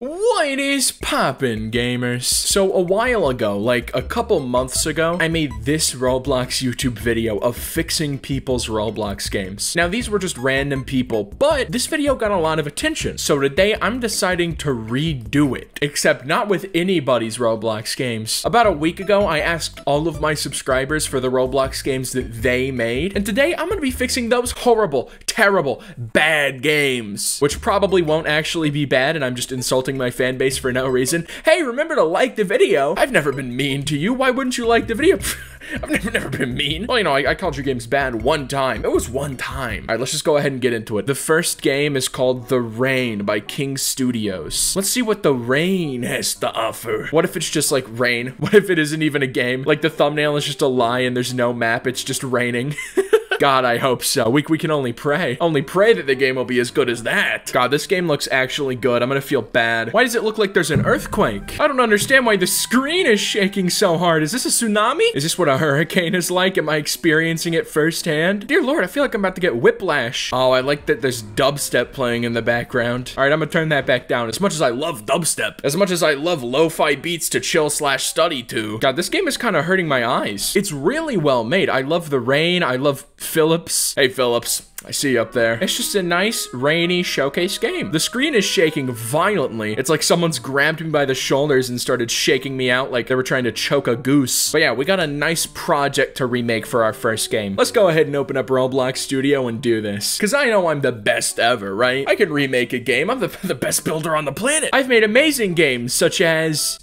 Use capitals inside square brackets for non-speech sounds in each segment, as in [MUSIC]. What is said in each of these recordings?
What is poppin', gamers? So a while ago, like a couple months ago, I made this Roblox YouTube video of fixing people's Roblox games. Now these were just random people, but this video got a lot of attention. So today I'm deciding to redo it, except not with anybody's Roblox games. About a week ago, I asked all of my subscribers for the Roblox games that they made, and today I'm gonna be fixing those horrible, terrible, bad games, which probably won't actually be bad, and I'm just insulting my fan base for no reason. Hey, remember to like the video. I've never been mean to you. Why wouldn't you like the video? [LAUGHS] I've never, never been mean. Well, you know, I, I, called your games bad one time. It was one time. All right, let's just go ahead and get into it. The first game is called The Rain by King Studios. Let's see what The Rain has to offer. What if it's just like rain? [LAUGHS] What if it isn't even a game? Like the thumbnail is just a lie and there's no map. It's just raining. [LAUGHS] God, I hope so. We, we can only pray. Only pray that the game will be as good as that. God, this game looks actually good. I'm gonna feel bad. Why does it look like there's an earthquake? I don't understand why the screen is shaking so hard. Is this a tsunami? Is this what a hurricane is like? Am I experiencing it firsthand? Dear Lord, I feel like I'm about to get whiplash. Oh, I like that there's dubstep playing in the background. All right, I'm gonna turn that back down. As much as I love dubstep, as much as I love lo-fi beats to chill slash study to. God, this game is kind of hurting my eyes. It's really well made. I love the rain. I love Phillips. Hey, Phillips. I see you up there. It's just a nice, rainy showcase game. The screen is shaking violently. It's like someone's grabbed me by the shoulders and started shaking me out like they were trying to choke a goose. But yeah, we got a nice project to remake for our first game. Let's go ahead and open up Roblox Studio and do this. Because I know I'm the best ever, right? I can remake a game. I'm the, [LAUGHS] the best builder on the planet. I've made amazing games such as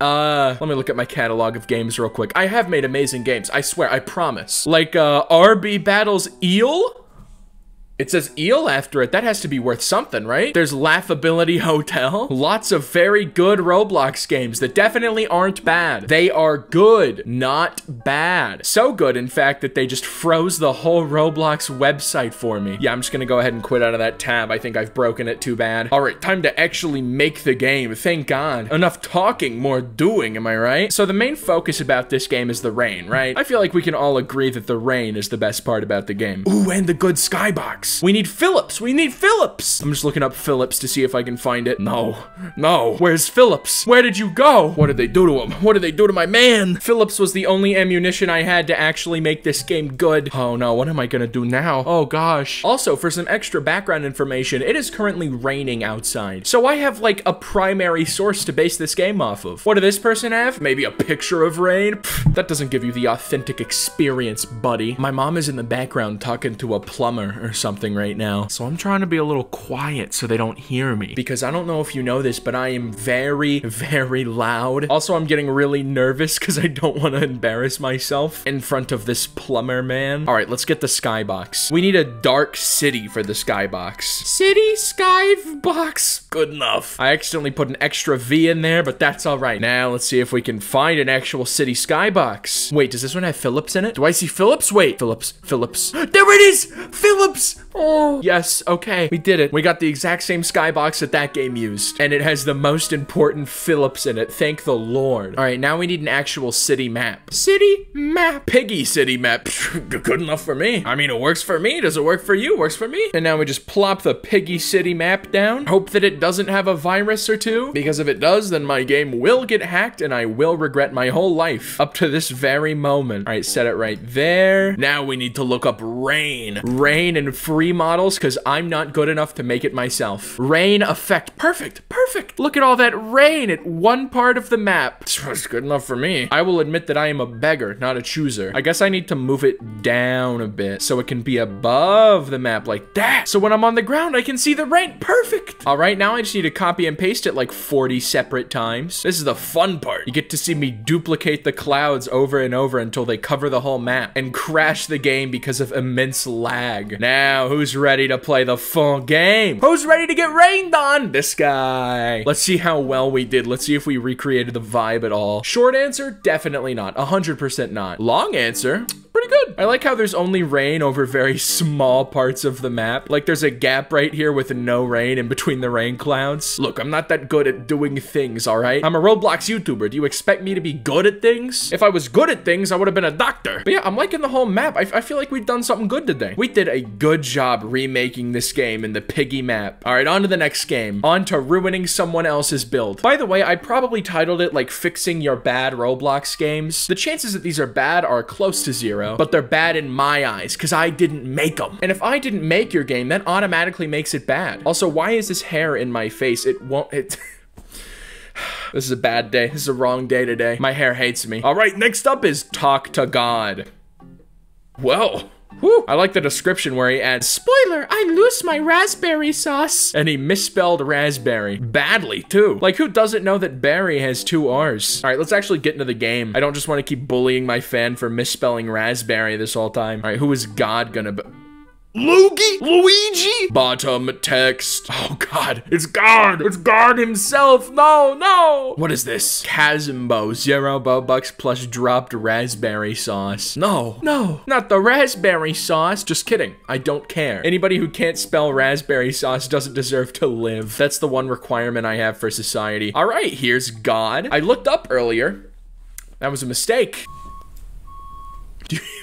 uh, let me look at my catalog of games real quick. I have made amazing games. I swear, I promise. Like, uh, RB Battles Eel? It says eel after it. That has to be worth something, right? There's Laughability [LAUGHS] Hotel. Lots of very good Roblox games that definitely aren't bad. They are good, not bad. So good, in fact, that they just froze the whole Roblox website for me. Yeah, I'm just gonna go ahead and quit out of that tab. I think I've broken it too bad. All right, time to actually make the game. Thank God. Enough talking, more doing, am I right? So the main focus about this game is the rain, right? I feel like we can all agree that the rain is the best part about the game. Ooh, and the good skybox. We need Phillips. We need Phillips. I'm just looking up Phillips to see if I can find it. No, no. Where's Phillips? Where did you go? What did they do to him? What did they do to my man? Phillips was the only ammunition I had to actually make this game good. Oh no, what am I gonna do now? Oh gosh. Also, for some extra background information, it is currently raining outside. So I have like a primary source to base this game off of. What did this person have? Maybe a picture of rain? Pfft, that doesn't give you the authentic experience, buddy. My mom is in the background talking to a plumber or something something right now. So I'm trying to be a little quiet so they don't hear me. Because I don't know if you know this, but I am very, very loud. Also, I'm getting really nervous because I don't want to embarrass myself in front of this plumber man. All right, let's get the skybox. We need a dark city for the skybox. City skybox. Good enough. I accidentally put an extra V in there, but that's all right. Now, let's see if we can find an actual city skybox. Wait, does this one have Phillips in it? Do I see Phillips? Wait, Phillips, Phillips. [GASPS] There it is! Phillips! Oh, yes, okay. We did it. We got the exact same skybox that that game used. And it has the most important Phillips in it. Thank the Lord. All right, now we need an actual city map. City map. Piggy city map. [LAUGHS] Good enough for me. I mean, it works for me. Does it work for you? Works for me. And now we just plop the Piggy city map down. Hope that it doesn't have a virus or two. Because if it does, then my game will get hacked and I will regret my whole life up to this very moment. All right, set it right there. Now we need to look up rain. Rain and free free models because I'm not good enough to make it myself. Rain effect. Perfect. Perfect. Look at all that rain at one part of the map. [LAUGHS] It's good enough for me. I will admit that I am a beggar, not a chooser. I guess I need to move it down a bit so it can be above the map like that. So when I'm on the ground, I can see the rain. Perfect. All right, now I just need to copy and paste it like 40 separate times. This is the fun part. You get to see me duplicate the clouds over and over until they cover the whole map and crash the game because of immense lag. Now, who's ready to play the full game? Who's ready to get rained on? This guy. Let's see how well we did. Let's see if we recreated the vibe at all. Short answer, definitely not. 100% not. Long answer, good. I like how there's only rain over very small parts of the map. Like there's a gap right here with no rain in between the rain clouds. Look, I'm not that good at doing things, all right? I'm a Roblox YouTuber. Do you expect me to be good at things? If I was good at things, I would have been a doctor. But yeah, I'm liking the whole map. I, I feel like we've done something good today. We did a good job remaking this game in the piggy map. All right, on to the next game. On to ruining someone else's build. By the way, I probably titled it like fixing your bad Roblox games. The chances that these are bad are close to zero, but they're bad in my eyes because I didn't make them. And if I didn't make your game, that automatically makes it bad. Also, why is this hair in my face? It won't, it... [LAUGHS] this is a bad day. This is a wrong day today. My hair hates me. All right, next up is Talk to God. Well, Whew. I like the description where he adds, Spoiler, I lose my raspberry sauce. And he misspelled raspberry. Badly, too. Like, who doesn't know that berry has two R's? All right, let's actually get into the game. I don't just want to keep bullying my fan for misspelling raspberry this whole time. All right, who is God gonna be? Luigi? Luigi? Bottom text. [LAUGHS] Oh god, it's God. It's God himself. No, no. What is this? Kazimbo, zero bucks plus dropped raspberry sauce. No, no, not the raspberry sauce. Just kidding. I don't care. Anybody who can't spell raspberry sauce doesn't deserve to live. That's the one requirement I have for society. All right, here's God. I looked up earlier. That was a mistake.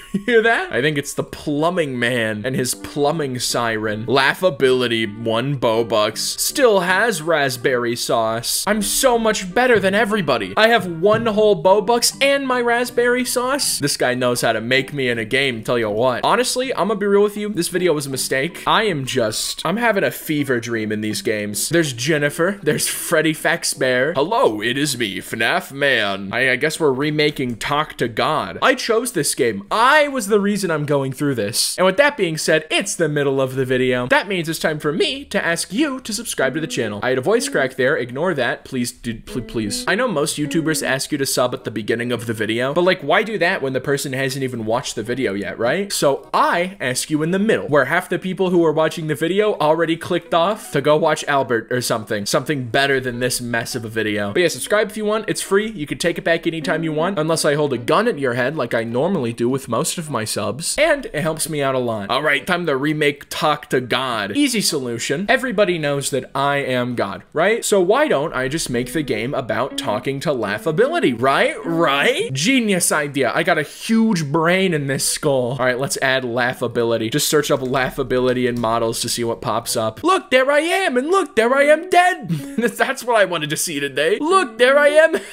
[LAUGHS] Hear that? I think it's the plumbing man and his plumbing siren. Laughability, one Bobucks. Still has raspberry sauce. I'm so much better than everybody. I have one whole Bobucks and my raspberry sauce. This guy knows how to make me in a game, tell you what. Honestly, I'm gonna be real with you. This video was a mistake. I am just, I'm having a fever dream in these games. There's Jennifer. There's Freddy Fazbear. Hello, it is me, FNAF Man. I, I guess we're remaking Talk to God. I chose this game. I I was the reason I'm going through this. And with that being said, it's the middle of the video. That means it's time for me to ask you to subscribe to the channel. I had a voice crack there, ignore that, please, dude, please. I know most YouTubers ask you to sub at the beginning of the video, but like, why do that when the person hasn't even watched the video yet, right? So I ask you in the middle, where half the people who are watching the video already clicked off to go watch Albert or something. Something better than this mess of a video. But yeah, subscribe if you want, it's free, you can take it back anytime you want, unless I hold a gun at your head like I normally do with most most of my subs, and it helps me out a lot. All right, time to remake Talk to God. Easy solution. Everybody knows that I am God, right? So why don't I just make the game about talking to laughability, right? Right? Genius idea. I got a huge brain in this skull. All right, let's add laughability. Just search up laughability in models to see what pops up. Look, there I am, and look, there I am dead. [LAUGHS] That's what I wanted to see today. Look, there I am. [LAUGHS]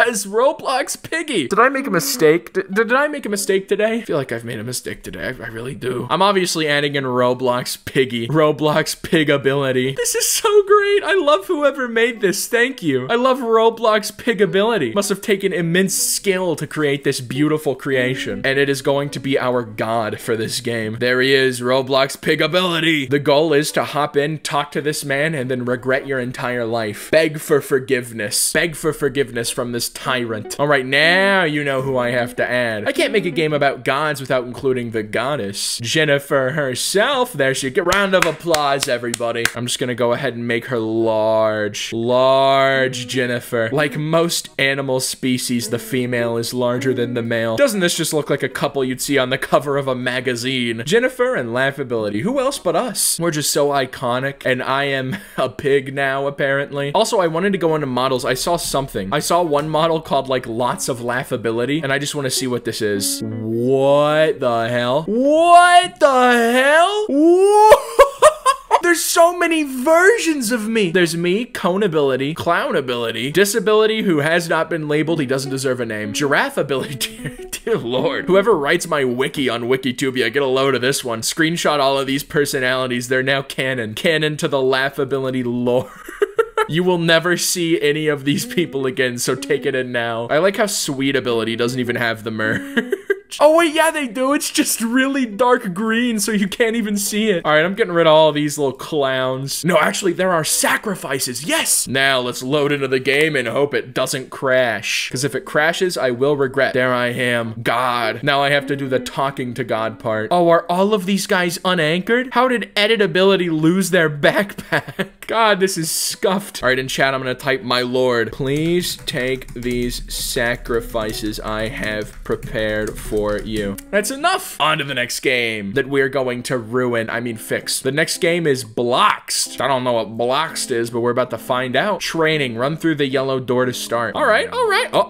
as Roblox Piggy. Did I make a mistake? Did, did I make a mistake today? I feel like I've made a mistake today. I, I really do. I'm obviously adding in Roblox Piggy. Roblox Pig ability. This is so great. I love whoever made this. Thank you. I love Roblox Pig ability. Must have taken immense skill to create this beautiful creation. And it is going to be our god for this game. There he is, Roblox Pig ability. The goal is to hop in, talk to this man, and then regret your entire life. Beg for forgiveness. Beg for forgiveness from this tyrant. All right, now you know who I have to add. I can't make a game about gods without including the goddess. Jennifer herself. There she go. Round of applause, everybody. I'm just gonna go ahead and make her large. Large Jennifer. Like most animal species, the female is larger than the male. Doesn't this just look like a couple you'd see on the cover of a magazine? Jennifer and laughability. Who else but us? We're just so iconic, and I am [LAUGHS] a pig now, apparently. Also, I wanted to go into models. I saw something. I saw one model model called like lots of laughability and I just want to see what this is. What the hell? What the hell? [LAUGHS] There's so many versions of me. There's me, cone ability, clown ability, disability who has not been labeled, he doesn't deserve a name, giraffe ability, [LAUGHS] dear, dear lord. Whoever writes my wiki on Wikitubia, get a load of this one. Screenshot all of these personalities, they're now canon. Canon to the laughability lore. [LAUGHS] You will never see any of these people again, so take it in now. I like how sweet ability doesn't even have the merge. [LAUGHS] Oh wait, yeah they do. It's just really dark green so you can't even see it. All right, I'm getting rid of all these little clowns. No, actually there are sacrifices. Yes. Now let's load into the game and hope it doesn't crash. Because if it crashes, I will regret. There I am. God. Now I have to do the talking to God part. Oh, are all of these guys unanchored? How did editability lose their [LAUGHS] backpack? God, this is scuffed. All right, in chat, I'm gonna type, my lord, please take these sacrifices I have prepared for you. That's enough. On to the next game that we're going to ruin, I mean fix. The next game is Bloxed. I don't know what Bloxed is, but we're about to find out. Training, run through the yellow door to start. All right, all right. Oh.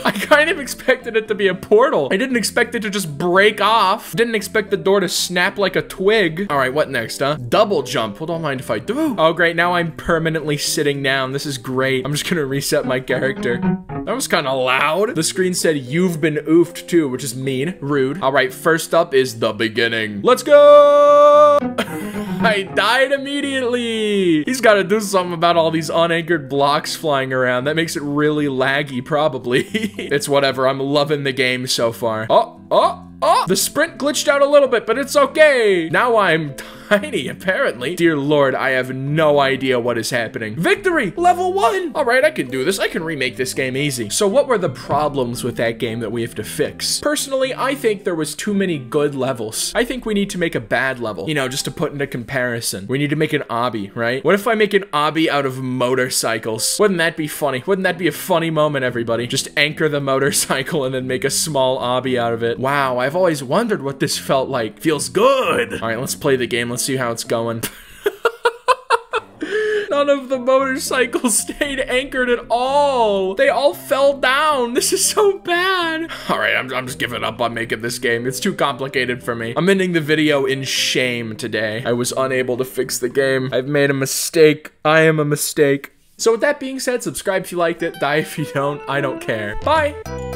[LAUGHS] I kind of expected it to be a portal. I didn't expect it to just break off. Didn't expect the door to snap like a twig. All right, what next, huh? Double jump. Well, don't mind if I do. Oh, great. Now I'm permanently sitting down. This is great. I'm just gonna reset my character. That was kind of loud. The screen said, you've been oofed too, which is mean, rude. All right, first up is the beginning. Let's go! [LAUGHS] I died immediately. He's got to do something about all these unanchored blocks flying around. That makes it really laggy, probably. [LAUGHS] it's whatever. I'm loving the game so far. Oh, oh, oh. The sprint glitched out a little bit, but it's okay. Now I'm tiny, apparently. Dear Lord, I have no idea what is happening. Victory! Level one! All right, I can do this. I can remake this game easy. So what were the problems with that game that we have to fix? Personally, I think there was too many good levels. I think we need to make a bad level, you know, just to put into comparison. We need to make an obby, right? What if I make an obby out of motorcycles? Wouldn't that be funny? Wouldn't that be a funny moment, everybody? Just anchor the [LAUGHS] motorcycle and then make a small obby out of it. Wow, I've always wondered what this felt like. Feels good. All right, let's play the game. Let's see how it's going. [LAUGHS] None of the motorcycles stayed anchored at all. They all fell down. [LAUGHS] This is so bad. All right, I'm, I'm just giving up on making this game. It's too complicated for me. I'm ending the video in shame today. I was unable to fix the game. I've made a mistake. I am a mistake. So with that being said, subscribe if you liked it, die if you don't. I don't care. Bye.